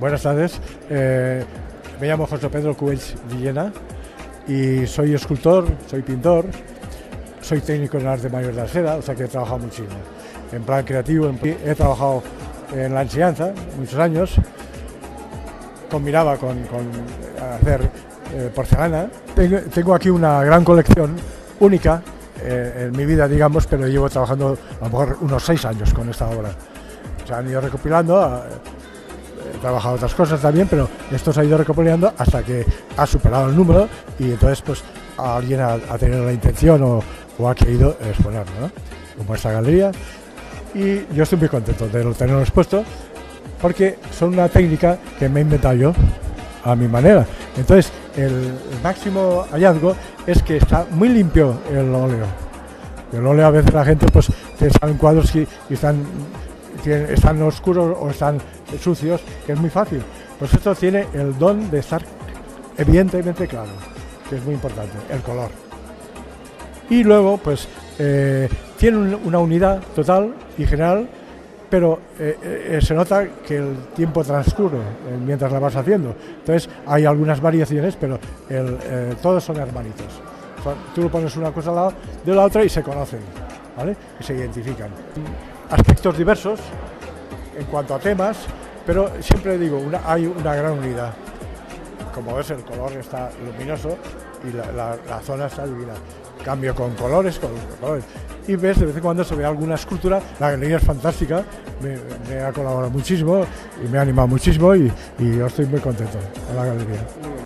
Buenas tardes, eh, me llamo José Pedro Cubells Villena y soy escultor, soy pintor, soy técnico en arte mayor de la seda, o sea que he trabajado muchísimo. En plan creativo, he trabajado en la enseñanza muchos años, combinaba con, hacer eh, porcelana. Tengo, aquí una gran colección única eh, en mi vida, digamos, pero llevo trabajando a lo mejor unos seis años con esta obra. Se han ido recopilando, a- he trabajado otras cosas también, pero esto se ha ido recopilando hasta que ha superado el número y entonces pues alguien ha, tenido la intención o, ha querido exponerlo, como esta galería. Y yo estoy muy contento de tenerlo expuesto porque son una técnica que me he inventado yo a mi manera. Entonces, el, máximo hallazgo es que está muy limpio el óleo. El óleo a veces la gente pues te salen cuadros y están, tienen- están oscuros o están sucios, que es muy fácil. Pues esto tiene el don de estar evidentemente claro, que es muy importante, el color. Y luego, pues, eh, tiene un- una unidad total y general, pero eh, eh, se nota que el tiempo transcurre mientras la vas haciendo. Entonces, hay algunas variaciones, pero todos son hermanitos. Son- tú lo pones una cosa al lado de la otra y se conocen, ¿vale? Y se identifican. Aspectos diversos en cuanto a temas, pero siempre digo, hay una gran unidad. Como ves, el color está luminoso y la, zona está divina. Cambio con colores, con colores. Y ves, de vez en cuando se ve alguna escultura. La galería es fantástica, me, ha colaborado muchísimo y me ha animado muchísimo y, y yo estoy muy contento con la galería.